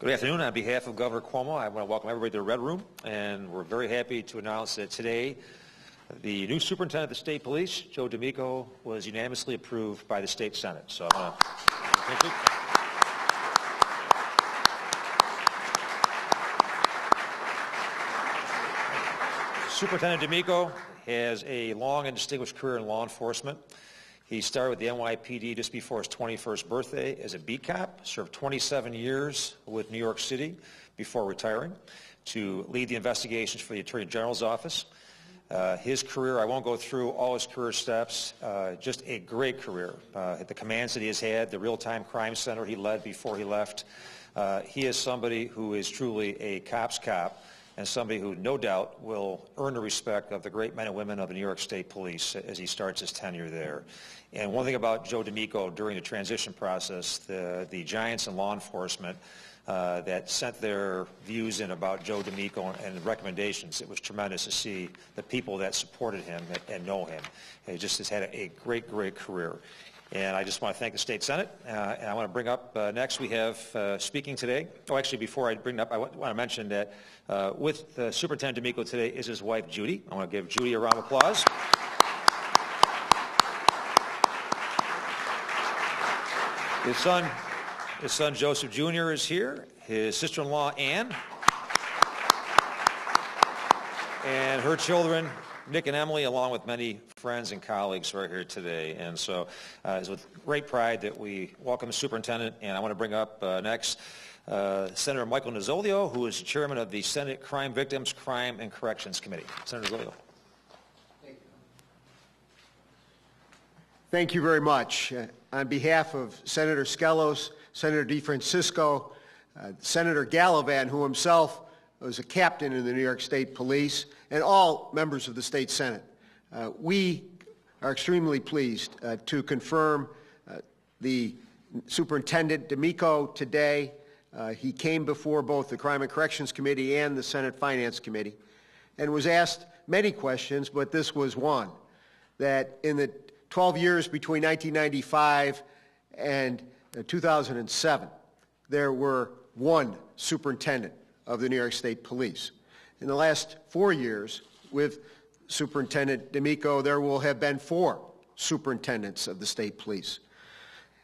Good afternoon. On behalf of Governor Cuomo, I want to welcome everybody to the Red Room, and we're very happy to announce that today the new superintendent of the state police, Joe D'Amico, was unanimously approved by the state senate. So I'm to thank you. Superintendent D'Amico has a long and distinguished career in law enforcement. He started with the NYPD just before his 21st birthday as a beat cop, served 27 years with New York City before retiring to lead the investigations for the Attorney General's office. Uh, his career, I won't go through all his career steps, uh, just a great career. Uh, at the commands that he has had, the real-time crime center he led before he left. Uh, he is somebody who is truly a cop's cop and somebody who no doubt will earn the respect of the great men and women of the New York State Police as he starts his tenure there. And one thing about Joe D'Amico during the transition process, the, the giants in law enforcement uh, that sent their views in about Joe D'Amico and the recommendations. It was tremendous to see the people that supported him and know him. He just has had a great, great career. And I just want to thank the State Senate. Uh, and I want to bring up uh, next we have uh, speaking today. Oh, actually, before I bring it up, I want to mention that uh, with Superintendent D'Amico today is his wife, Judy. I want to give Judy a round of applause. His son, his son Joseph Jr. is here. His sister-in-law Ann, and her children Nick and Emily, along with many friends and colleagues, are here today. And so uh, it's with great pride that we welcome the superintendent. And I want to bring up uh, next uh, Senator Michael Nozzolio, who is chairman of the Senate Crime Victims, Crime and Corrections Committee. Senator Nozzolio. Thank you. Thank you very much. Uh, on behalf of Senator Skelos, Senator DeFrancisco, uh, Senator Gallivan, who himself was a captain in the New York State Police, and all members of the State Senate, uh, we are extremely pleased uh, to confirm uh, the Superintendent D'Amico today. Uh, he came before both the Crime and Corrections Committee and the Senate Finance Committee and was asked many questions, but this was one, that in the 12 years between 1995 and uh, 2007, there were one superintendent of the New York State Police. In the last four years, with Superintendent D'Amico, there will have been four superintendents of the state police.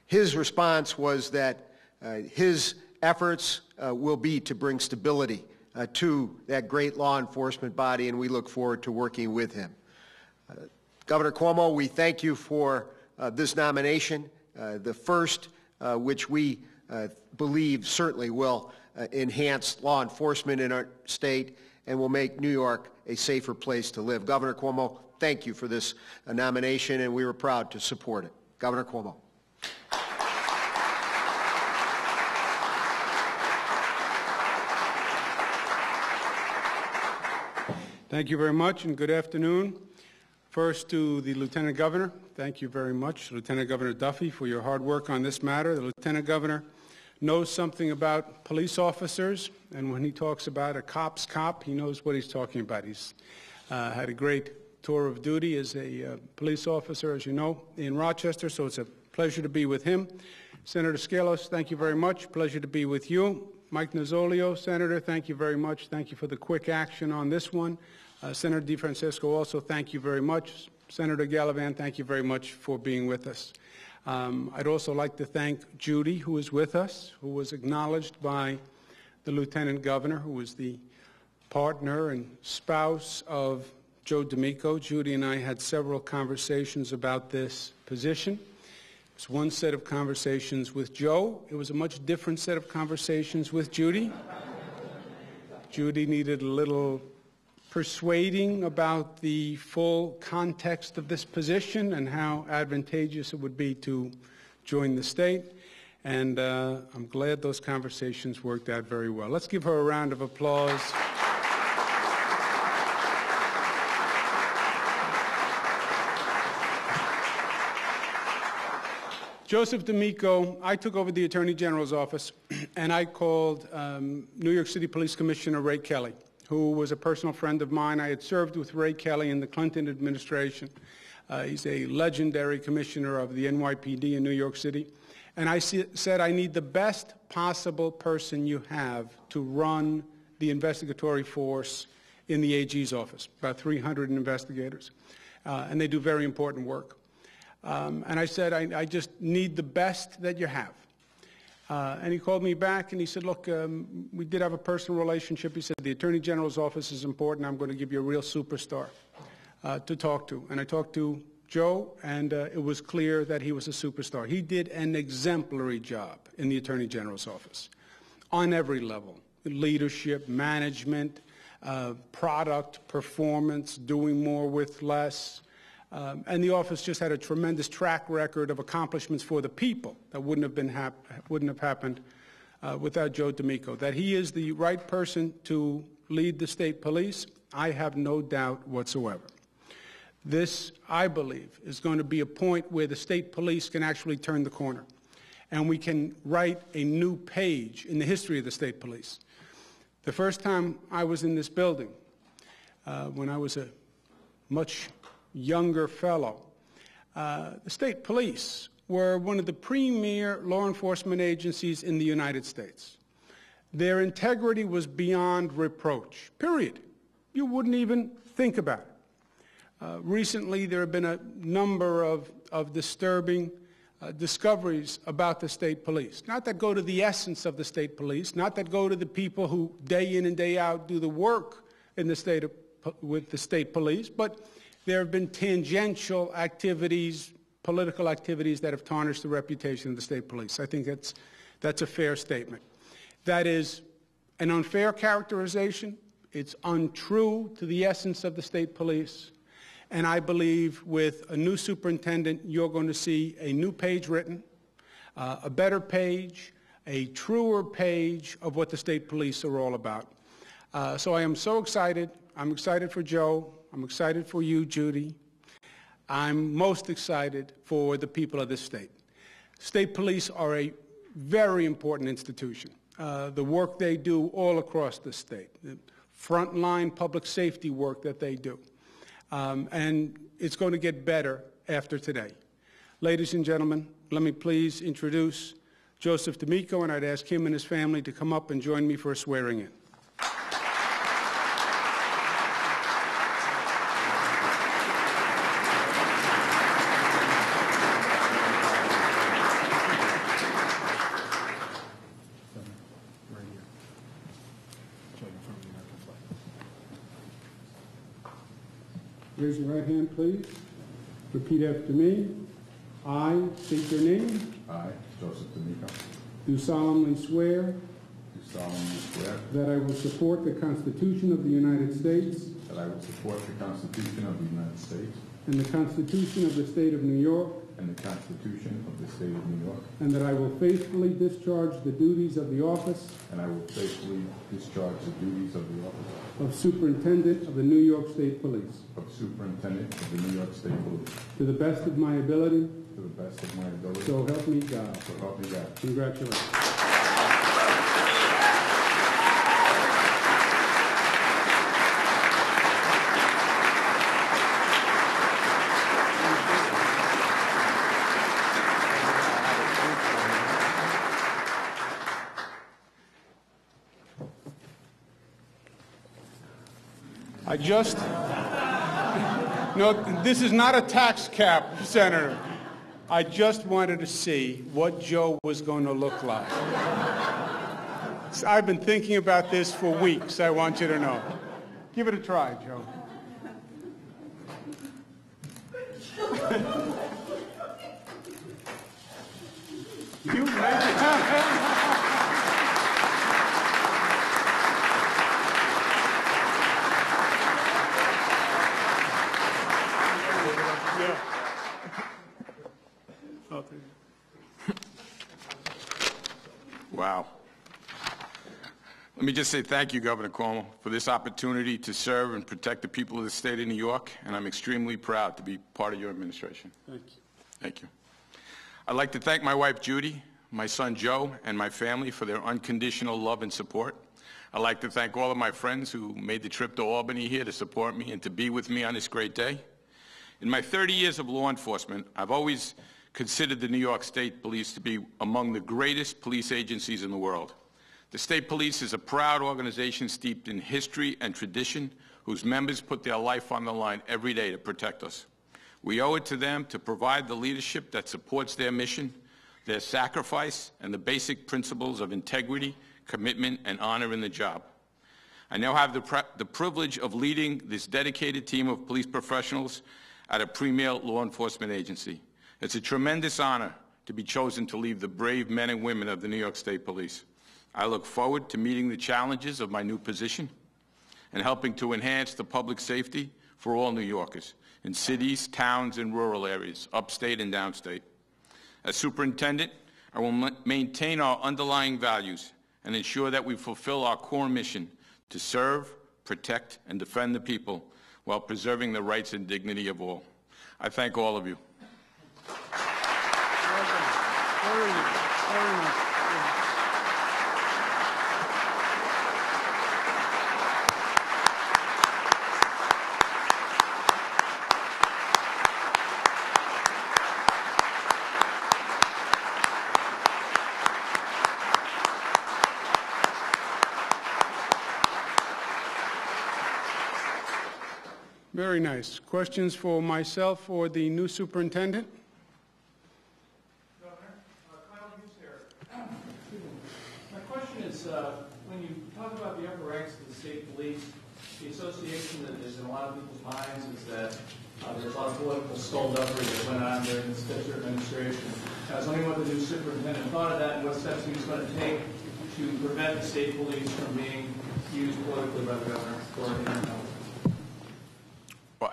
His response was that uh, his efforts uh, will be to bring stability uh, to that great law enforcement body, and we look forward to working with him. Uh, Governor Cuomo, we thank you for uh, this nomination, uh, the first which we believe certainly will Uh, enhance law enforcement in our state and will make New York a safer place to live. Governor Cuomo, thank you for this uh, nomination, and we were proud to support it. Governor Cuomo. Thank you very much, and good afternoon. First to the Lieutenant Governor, thank you very much, Lieutenant Governor Duffy, for your hard work on this matter. The Lieutenant Governor knows something about police officers, and when he talks about a cop's cop, he knows what he's talking about. He's uh, had a great tour of duty as a uh, police officer, as you know, in Rochester, so it's a pleasure to be with him. Senator Skelos, thank you very much. Pleasure to be with you. Mike Nozzolio, Senator, thank you very much. Thank you for the quick action on this one. Uh, Senator DeFrancisco, also thank you very much. Senator Gallivan, thank you very much for being with us. Um, I'd also like to thank Judy, who is with us, who was acknowledged by the Lieutenant Governor, who was the partner and spouse of Joe D'Amico. Judy and I had several conversations about this position. It was one set of conversations with Joe. It was a much different set of conversations with Judy. Judy needed a little persuading about the full context of this position and how advantageous it would be to join the state. And uh, I'm glad those conversations worked out very well. Let's give her a round of applause. Joseph D'Amico, I took over the Attorney General's office and I called um, New York City Police Commissioner Ray Kelly who was a personal friend of mine. I had served with Ray Kelly in the Clinton administration. Uh, he's a legendary commissioner of the NYPD in New York City. And I se- said, I need the best possible person you have to run the investigatory force in the AG's office, about 300 investigators. Uh, and they do very important work. Um, and I said, I, I, just need the best that you have. Uh, and he called me back and he said, look, um, we did have a personal relationship. He said, the Attorney General's office is important. I'm going to give you a real superstar uh, to talk to. And I talked to Joe, and uh, it was clear that he was a superstar. He did an exemplary job in the Attorney General's office on every level, leadership, management, uh, product, performance, doing more with less. Um, and the office just had a tremendous track record of accomplishments for the people that wouldn't have, been hap- wouldn't have happened uh, without Joe D'Amico. That he is the right person to lead the state police, I have no doubt whatsoever. This, I believe, is going to be a point where the state police can actually turn the corner and we can write a new page in the history of the state police. The first time I was in this building, uh, when I was a much younger fellow, uh, the state police were one of the premier law enforcement agencies in the United States. Their integrity was beyond reproach, period. You wouldn't even think about it. Uh, recently, there have been a number of, of disturbing uh, discoveries about the state police. Not that go to the essence of the state police, not that go to the people who day in and day out do the work in the state of, with the state police, but there have been tangential activities, political activities that have tarnished the reputation of the state police. I think that's, that's a fair statement. That is an unfair characterization. It's untrue to the essence of the state police. And I believe with a new superintendent, you're going to see a new page written, uh, a better page, a truer page of what the state police are all about. Uh, so I am so excited. I'm excited for Joe. I'm excited for you, Judy. I'm most excited for the people of this state. State police are a very important institution. Uh, the work they do all across the state, the frontline public safety work that they do. Um, and it's going to get better after today. Ladies and gentlemen, let me please introduce Joseph D'Amico, and I'd ask him and his family to come up and join me for a swearing in. Your right hand, please. Repeat after me. I state your name. I, Joseph D'Amico, Do solemnly swear do solemnly swear that I will support the Constitution of the United States that I will support the Constitution of the United States and the Constitution of the State of New York, and the Constitution of the State of New York, and that I will faithfully discharge the duties of the office and I will faithfully discharge the duties of the office of Superintendent of the New York State Police of Superintendent of the New York State Police to the best of my ability, to the best of my ability. so help me God. So help me God. Congratulations. I just, no, this is not a tax cap, Senator. I just wanted to see what Joe was going to look like. I've been thinking about this for weeks, I want you to know. Give it a try, Joe. you make it. Yeah. Oh, thank you. Wow. Let me just say thank you, Governor Cuomo, for this opportunity to serve and protect the people of the state of New York, and I'm extremely proud to be part of your administration. Thank you. Thank you. I'd like to thank my wife, Judy, my son, Joe, and my family for their unconditional love and support. I'd like to thank all of my friends who made the trip to Albany here to support me and to be with me on this great day. In my 30 years of law enforcement, I've always considered the New York State Police to be among the greatest police agencies in the world. The State Police is a proud organization steeped in history and tradition whose members put their life on the line every day to protect us. We owe it to them to provide the leadership that supports their mission, their sacrifice, and the basic principles of integrity, commitment, and honor in the job. I now have the, the privilege of leading this dedicated team of police professionals at a premier law enforcement agency. It's a tremendous honor to be chosen to lead the brave men and women of the New York State Police. I look forward to meeting the challenges of my new position and helping to enhance the public safety for all New Yorkers in cities, towns, and rural areas, upstate and downstate. As superintendent, I will ma- maintain our underlying values and ensure that we fulfill our core mission to serve, protect, and defend the people while preserving the rights and dignity of all. I thank all of you. Very nice. Very nice. Questions for myself or the new superintendent? Governor, uh, Kyle Hughes here. My question is, uh, when you talk about the upper ranks of the state police, the association that is in a lot of people's minds is that uh, there's a lot of political skullduggery that went on during the Spitzer administration. I was wondering what the new superintendent thought of that and what steps he was going to take to prevent the state police from being used politically by the governor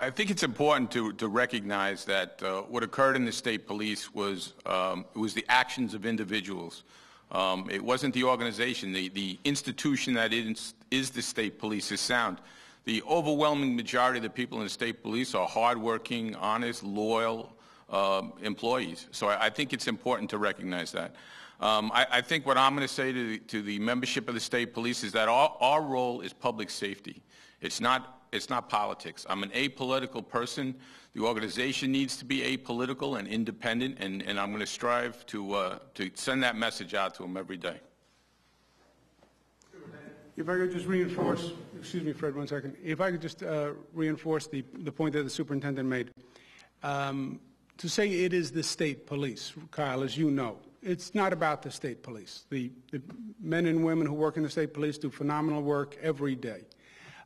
I think it's important to, to recognize that uh, what occurred in the state police was, um, was the actions of individuals. Um, it wasn't the organization. The, the institution that is, is the state police is sound. The overwhelming majority of the people in the state police are hardworking, honest, loyal um, employees. So I, I think it's important to recognize that. Um, I, I think what I'm going to say to the, to the membership of the state police is that our, our role is public safety. It's not it's not politics. I'm an apolitical person. The organization needs to be apolitical and independent, and, and I'm going to strive to, uh, to send that message out to them every day. If I could just reinforce, excuse me, Fred, one second. If I could just uh, reinforce the, the point that the superintendent made. Um, to say it is the state police, Kyle, as you know, it's not about the state police. The, the men and women who work in the state police do phenomenal work every day.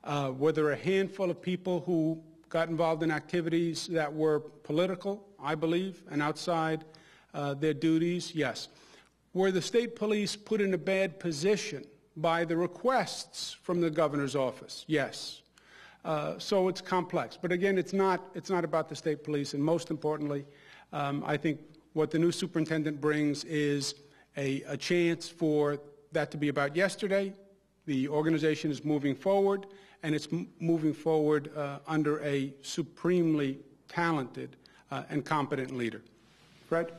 Uh, were there a handful of people who got involved in activities that were political, I believe, and outside uh, their duties? Yes. Were the state police put in a bad position by the requests from the governor's office? Yes. Uh, so it's complex. But again, it's not, it's not about the state police. And most importantly, um, I think what the new superintendent brings is a, a chance for that to be about yesterday. The organization is moving forward, and it's m- moving forward uh, under a supremely talented uh, and competent leader. Fred?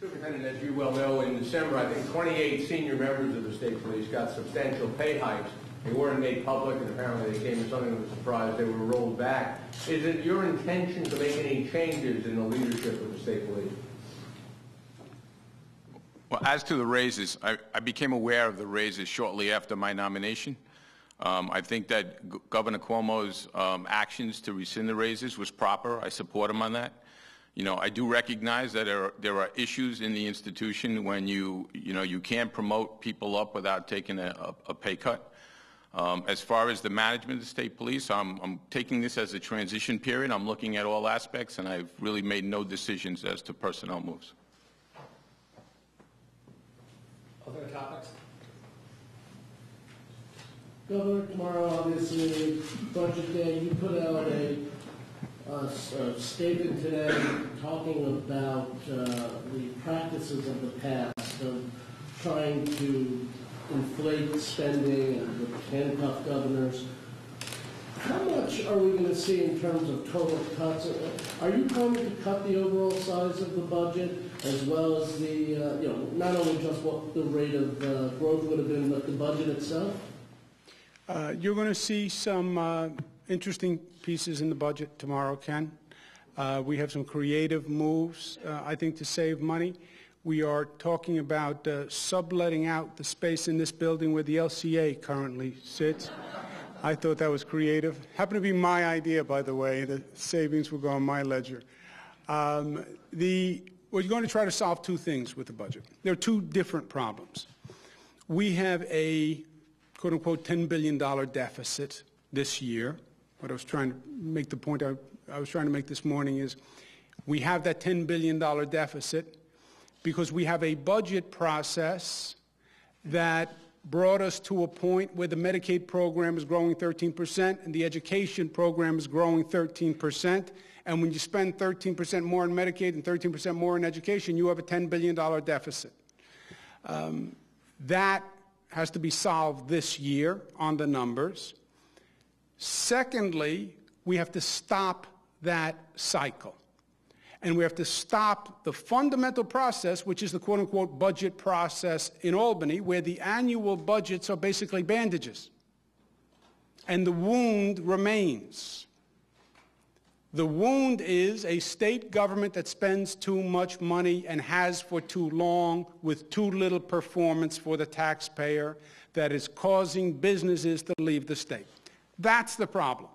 Superintendent, as you well know, in December, I think 28 senior members of the state police got substantial pay hikes. They weren't made public, and apparently they came as something of a surprise. They were rolled back. Is it your intention to make any changes in the leadership of the state police? Well, as to the raises, I, I became aware of the raises shortly after my nomination. Um, I think that G- Governor Cuomo's um, actions to rescind the raises was proper. I support him on that. You know, I do recognize that there are, there are issues in the institution when you, you know, you can't promote people up without taking a, a, a pay cut. Um, as far as the management of the state police, I'm, I'm taking this as a transition period. I'm looking at all aspects, and I've really made no decisions as to personnel moves. Other topics? Governor, tomorrow obviously budget day, you put out a, uh, s- a statement today talking about uh, the practices of the past of trying to inflate spending and with handcuff governors. How much are we going to see in terms of total cuts? Are you going to cut the overall size of the budget as well as the, uh, you know, not only just what the rate of uh, growth would have been, but the budget itself? Uh, You're going to see some uh, interesting pieces in the budget tomorrow, Ken. Uh, we have some creative moves, uh, I think, to save money. We are talking about uh, subletting out the space in this building where the LCA currently sits. I thought that was creative. Happened to be my idea, by the way. The savings will go on my ledger. Um, the, we're going to try to solve two things with the budget. There are two different problems. We have a quote unquote $10 billion deficit this year. What I was trying to make the point I, I was trying to make this morning is we have that $10 billion deficit because we have a budget process that brought us to a point where the Medicaid program is growing 13% and the education program is growing 13%. And when you spend 13% more on Medicaid and 13% more in education, you have a $10 billion deficit. Um, that has to be solved this year on the numbers. Secondly, we have to stop that cycle. And we have to stop the fundamental process, which is the quote unquote budget process in Albany, where the annual budgets are basically bandages. And the wound remains. The wound is a state government that spends too much money and has for too long with too little performance for the taxpayer that is causing businesses to leave the state. That's the problem.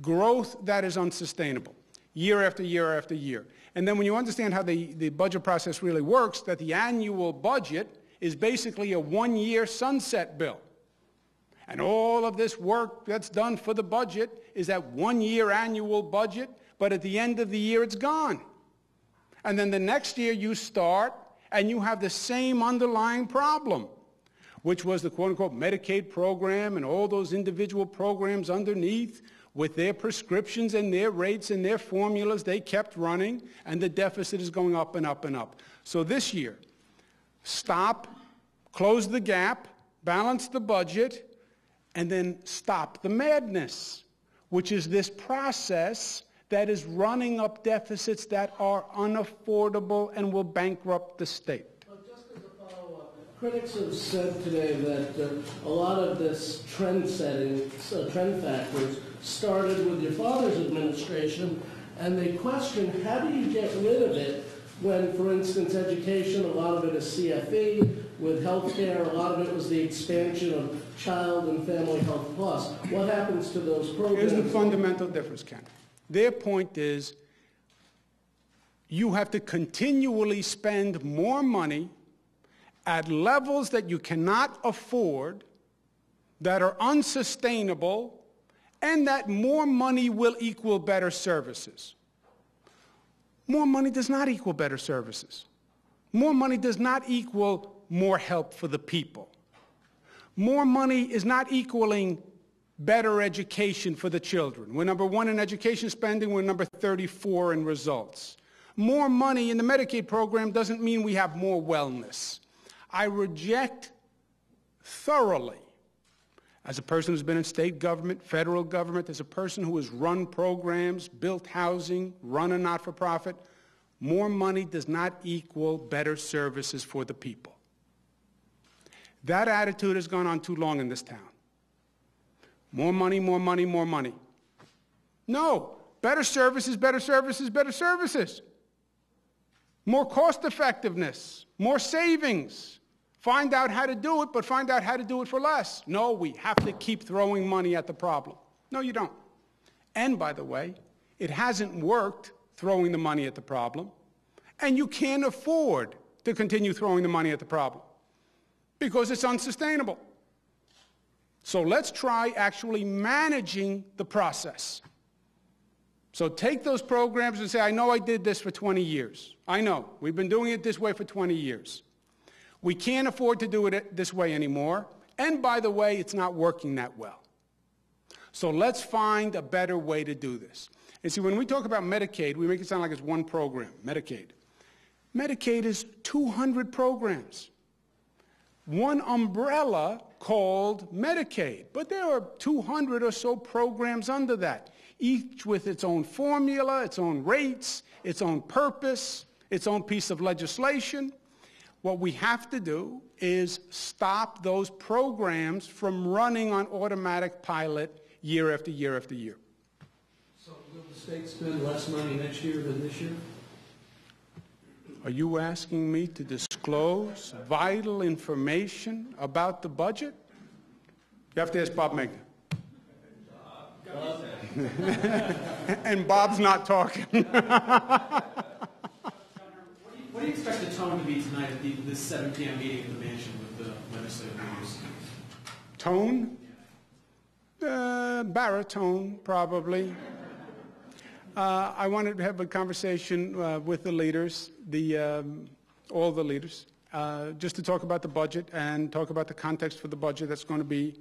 Growth that is unsustainable, year after year after year. And then when you understand how the, the budget process really works, that the annual budget is basically a one-year sunset bill. And all of this work that's done for the budget is that one-year annual budget, but at the end of the year, it's gone. And then the next year you start, and you have the same underlying problem, which was the quote-unquote Medicaid program and all those individual programs underneath with their prescriptions and their rates and their formulas they kept running, and the deficit is going up and up and up. So this year, stop, close the gap, balance the budget, and then stop the madness, which is this process that is running up deficits that are unaffordable and will bankrupt the state. Just as a follow-up, critics have said today that uh, a lot of this trend setting, uh, trend factors, started with your father's administration, and they question how do you get rid of it when, for instance, education, a lot of it is CFE, with healthcare, a lot of it was the expansion of Child and Family Health Plus. What happens to those programs? Here's the fundamental difference, Ken. Their point is you have to continually spend more money at levels that you cannot afford, that are unsustainable, and that more money will equal better services. More money does not equal better services. More money does not equal more help for the people. More money is not equaling better education for the children. We're number one in education spending, we're number 34 in results. More money in the Medicaid program doesn't mean we have more wellness. I reject thoroughly, as a person who's been in state government, federal government, as a person who has run programs, built housing, run a not-for-profit, more money does not equal better services for the people. That attitude has gone on too long in this town. More money, more money, more money. No, better services, better services, better services. More cost effectiveness, more savings. Find out how to do it, but find out how to do it for less. No, we have to keep throwing money at the problem. No, you don't. And by the way, it hasn't worked throwing the money at the problem, and you can't afford to continue throwing the money at the problem because it's unsustainable. So let's try actually managing the process. So take those programs and say, I know I did this for 20 years. I know. We've been doing it this way for 20 years. We can't afford to do it this way anymore. And by the way, it's not working that well. So let's find a better way to do this. And see, when we talk about Medicaid, we make it sound like it's one program, Medicaid. Medicaid is 200 programs one umbrella called Medicaid. But there are 200 or so programs under that, each with its own formula, its own rates, its own purpose, its own piece of legislation. What we have to do is stop those programs from running on automatic pilot year after year after year. So will the state spend less money next year than this year? Are you asking me to disclose vital information about the budget? You have to ask Bob Megna. and Bob's not talking. What do you expect the tone to be tonight at the, this 7 p.m. meeting at the mansion with the legislative leaders? Tone? Uh, baritone, probably. Uh, I wanted to have a conversation uh, with the leaders, the, um, all the leaders, uh, just to talk about the budget and talk about the context for the budget that's going to be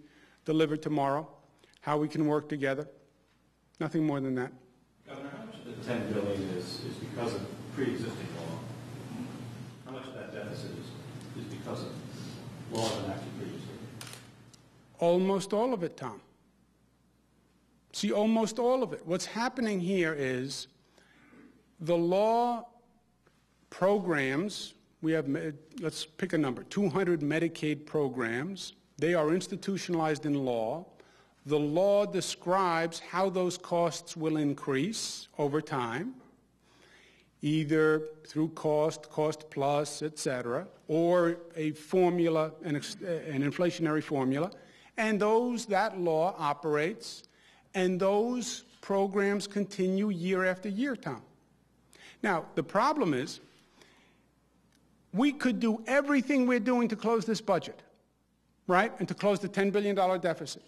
delivered tomorrow, how we can work together. Nothing more than that. Governor, how much of the 10 billion is, is because of pre-existing law? How much of that deficit is, is because of laws enacted previously? Almost all of it, Tom. See, almost all of it. What's happening here is the law programs, we have, let's pick a number, 200 Medicaid programs. They are institutionalized in law. The law describes how those costs will increase over time, either through cost, cost plus, et cetera, or a formula, an, an inflationary formula. And those, that law operates, and those programs continue year after year, Tom. Now, the problem is, we could do everything we're doing to close this budget, right? And to close the $10 billion deficit.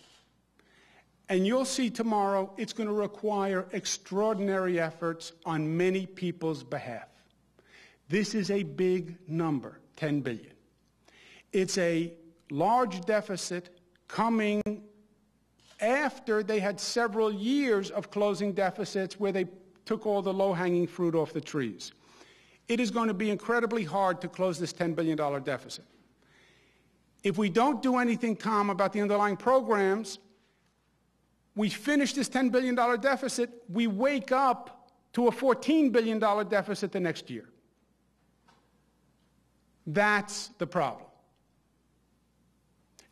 And you'll see tomorrow it's going to require extraordinary efforts on many people's behalf. This is a big number, 10 billion. It's a large deficit coming after they had several years of closing deficits where they took all the low-hanging fruit off the trees. It is going to be incredibly hard to close this $10 billion deficit. If we don't do anything, Tom, about the underlying programs, we finish this $10 billion deficit, we wake up to a $14 billion deficit the next year. That's the problem.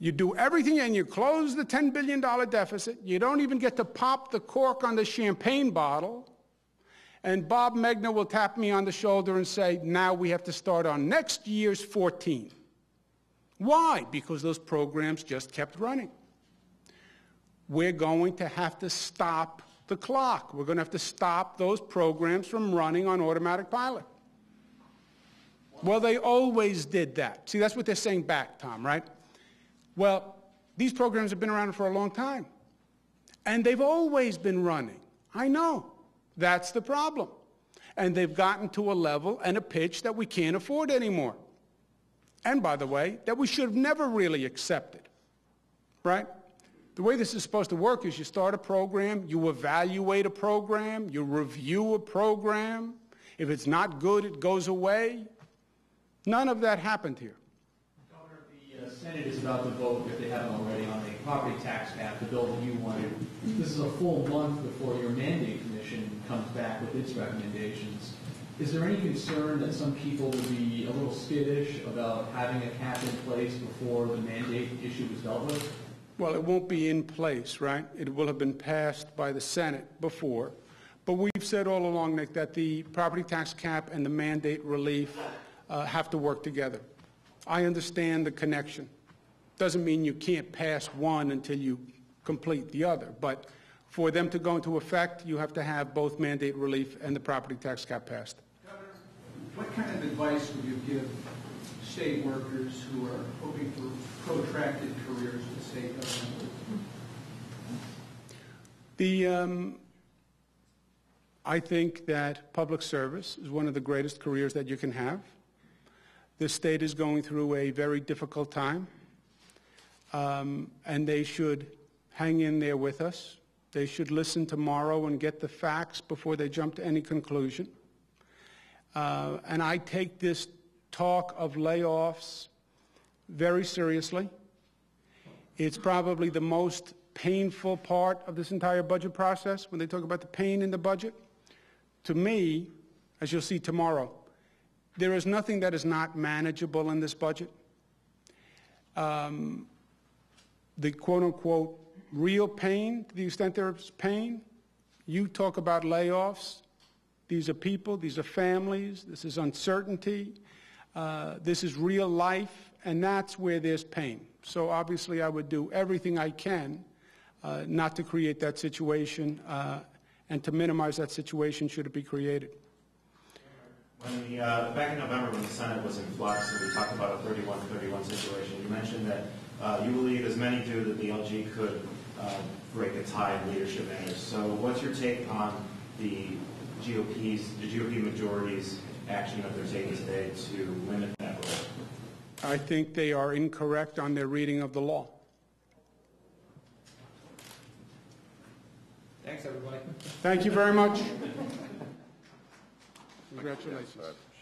You do everything and you close the $10 billion deficit. You don't even get to pop the cork on the champagne bottle. And Bob Megna will tap me on the shoulder and say, now we have to start on next year's 14. Why? Because those programs just kept running. We're going to have to stop the clock. We're going to have to stop those programs from running on automatic pilot. Well, they always did that. See, that's what they're saying back, Tom, right? Well, these programs have been around for a long time. And they've always been running. I know. That's the problem. And they've gotten to a level and a pitch that we can't afford anymore. And by the way, that we should have never really accepted. Right? The way this is supposed to work is you start a program, you evaluate a program, you review a program. If it's not good, it goes away. None of that happened here. The Senate is about to vote, if they haven't already, on a property tax cap, the bill that you wanted. This is a full month before your mandate commission comes back with its recommendations. Is there any concern that some people would be a little skittish about having a cap in place before the mandate issue is dealt with? Well, it won't be in place, right? It will have been passed by the Senate before. But we've said all along, Nick, that the property tax cap and the mandate relief uh, have to work together. I understand the connection. Doesn't mean you can't pass one until you complete the other. But for them to go into effect, you have to have both mandate relief and the property tax cap passed. Governor, what kind of advice would you give state workers who are hoping for protracted careers in state government? The, um, I think that public service is one of the greatest careers that you can have. This state is going through a very difficult time, um, and they should hang in there with us. They should listen tomorrow and get the facts before they jump to any conclusion. Uh, and I take this talk of layoffs very seriously. It's probably the most painful part of this entire budget process when they talk about the pain in the budget. To me, as you'll see tomorrow, there is nothing that is not manageable in this budget. Um, the quote unquote real pain, to the extent there is pain, You talk about layoffs. These are people, these are families, this is uncertainty, uh, this is real life, and that's where there's pain. So obviously, I would do everything I can uh, not to create that situation uh, and to minimize that situation should it be created. When the, uh, back in November, when the Senate was in flux, and we talked about a 31-31 situation, you mentioned that uh, you believe, as many do, that the LG could uh, break a tie in leadership matters. So what's your take on the GOP's, the GOP majority's action that they're taking today to limit that role? I think they are incorrect on their reading of the law. Thanks, everybody. Thank you very much. Congratulations.